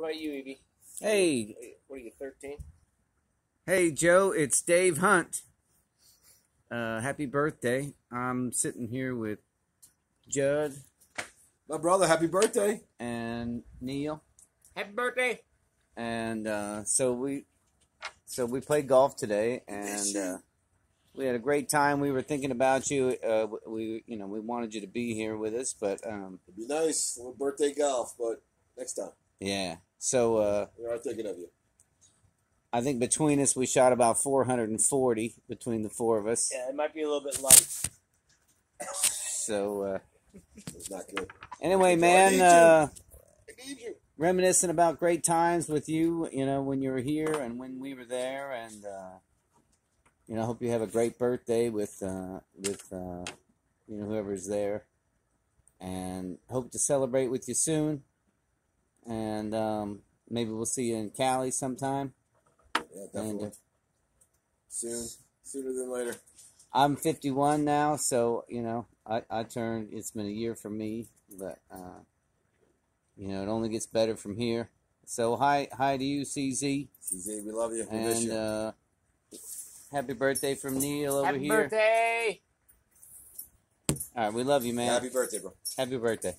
What about you, Evie? Hey, What are you, 13? hey, Joe, it's Dave Hunt. Uh, happy birthday. I'm sitting here with Judd My brother, happy birthday. and Neil. Happy birthday! And uh, so we so we played golf today and uh, we had a great time. We were thinking about you. Uh, we you know, we wanted you to be here with us, but um, It'd be nice, little birthday golf, but next time. yeah. So uh, We are thinking of you. I think between us we shot about 440 between the four of us. Yeah, it might be a little bit light. So uh, It's not good. anyway, I man, you. uh, you. reminiscing about great times with you, you know, when you were here and when we were there, and uh, you know, hope you have a great birthday with uh, with uh, you know whoever's there, and hope to celebrate with you soon, and um, maybe we'll see you in Cali sometime. Yeah, And definitely. uh, Soon. Sooner than later. I'm 51 now, so you know, I I turned. It's been a year for me, but uh, you know, it only gets better from here. So hi hi to you, CZ. CZ, we love you. We miss And you. uh, happy birthday from Neil over Happy here. Happy birthday! All right, we love you, man. Happy birthday, bro. happy birthday.